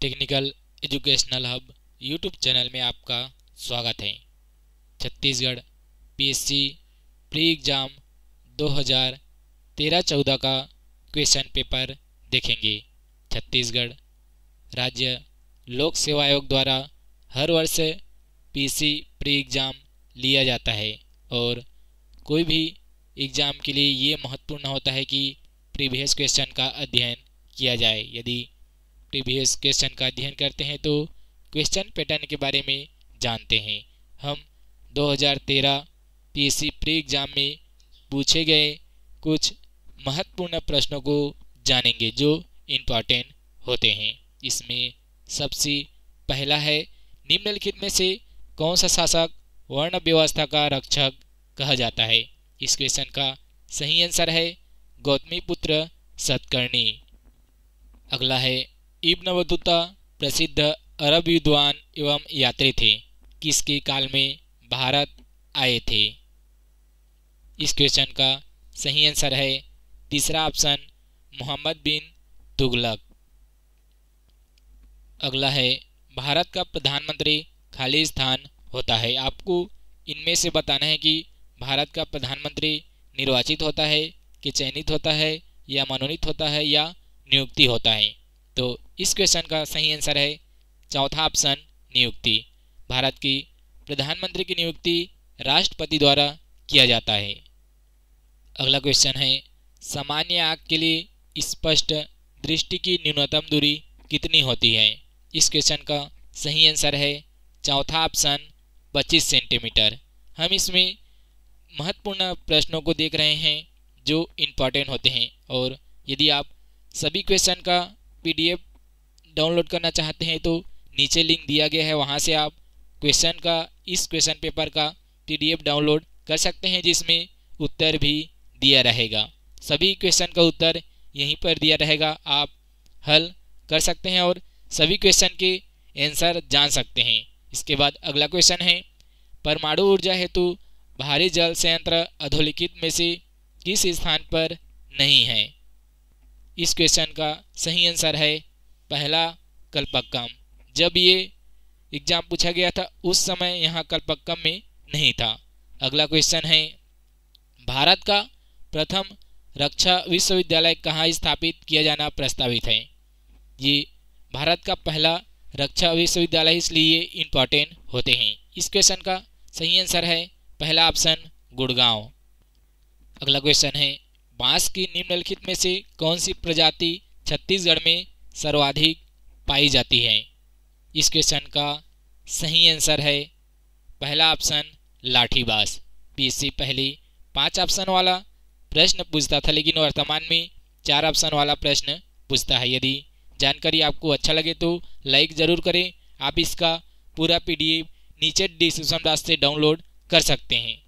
Technical educational hub YouTube channel में आपका स्वागत है। छत्तीसगढ़ पीएससी प्री एग्ज़ाम 2013-14 का क्वेश्चन पेपर देखेंगे। छत्तीसगढ़ राज्य लोक सेवा आयोग द्वारा हर वर्ष पीसी प्री एग्ज़ाम लिया जाता है और कोई भी एग्ज़ाम के लिए ये महत्वपूर्ण होता है कि प्रीवियस क्वेश्चन का अध्ययन किया जाए। यदि प्रीवियस क्वेश्चन का अध्ययन करते हैं तो क्वेश्चन पैटर्न के बारे में जानते हैं। हम 2013 पीएससी प्री एग्ज़ाम में पूछे गए कुछ महत्वपूर्ण प्रश्नों को जानेंगे, जो इंपॉर्टेंट होते हैं। इसमें सबसे पहला है, निम्नलिखित में से कौन सा शासक वर्ण व्यवस्था का रक्षक कहा जाता है? इस क्वेश्चन का सही आंसर है गौतमी पुत्र सतकर्णी। अगला है इब्न बतूता प्रसिद्ध अरब विद्वान एवं यात्री थे, किसके काल में भारत आए थे। इस क्वेश्चन का सही आंसर है तीसरा ऑप्शन मोहम्मद बिन तुगलक। अगला है, भारत का प्रधानमंत्री खाली स्थान होता है। आपको इनमें से बताना है कि भारत का प्रधानमंत्री निर्वाचित होता है कि चयनित होता है या मनोनीत होता है या नियुक्ति होता है। तो इस क्वेश्चन का सही आंसर है चौथा ऑप्शन नियुक्ति। भारत की प्रधानमंत्री की नियुक्ति राष्ट्रपति द्वारा किया जाता है। अगला क्वेश्चन है, सामान्य आग के लिए स्पष्ट दृष्टि की न्यूनतम दूरी कितनी होती है? इस क्वेश्चन का सही आंसर है चौथा ऑप्शन 25 सेंटीमीटर हम इसमें महत्वपूर्ण प्रश्नों को देख रहे हैं जो इंपॉर्टेंट होते हैं और यदि आप सभी क्वेश्चन का पीडीएफ डाउनलोड करना चाहते हैं तो नीचे लिंक दिया गया है, वहाँ से आप क्वेश्चन का, इस क्वेश्चन पेपर का पीडीएफ डाउनलोड कर सकते हैं, जिसमें उत्तर भी दिया रहेगा। सभी क्वेश्चन का उत्तर यहीं पर दिया रहेगा, आप हल कर सकते हैं और सभी क्वेश्चन के आंसर जान सकते हैं। इसके बाद अगला क्वेश्चन है, परमाणु ऊर्जा हेतु भारी जल संयंत्र अधोलिखित में से किस स्थान पर नहीं है? इस क्वेश्चन का सही आंसर है पहला कल्पक्कम जब ये एग्ज़ाम पूछा गया था, उस समय यहाँ कल्पक्कम में नहीं था। अगला क्वेश्चन है, भारत का प्रथम रक्षा विश्वविद्यालय कहाँ स्थापित किया जाना प्रस्तावित है? ये भारत का पहला रक्षा विश्वविद्यालय इसलिए इंपॉर्टेंट होते हैं। इस क्वेश्चन का सही आंसर है, पहला ऑप्शन गुड़गांव। अगला क्वेश्चन है बाँस की निम्नलिखित में से कौन सी प्रजाति छत्तीसगढ़ में सर्वाधिक पाई जाती है? इस क्वेश्चन का सही आंसर है। पहला ऑप्शन लाठी बास पीएससी पहले, पाँच ऑप्शन वाला प्रश्न पूछता था, लेकिन वर्तमान में चार ऑप्शन वाला प्रश्न पूछता है। यदि जानकारी आपको अच्छा लगे तो लाइक ज़रूर करें। आप इसका पूरा पीडीएफ नीचे डिस्क्रिप्शन से डाउनलोड कर सकते हैं।